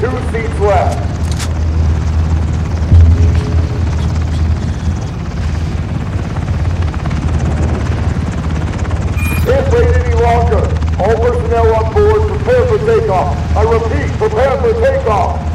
Two seats left. Can't wait any longer. All personnel on board, prepare for takeoff. I repeat, prepare for takeoff.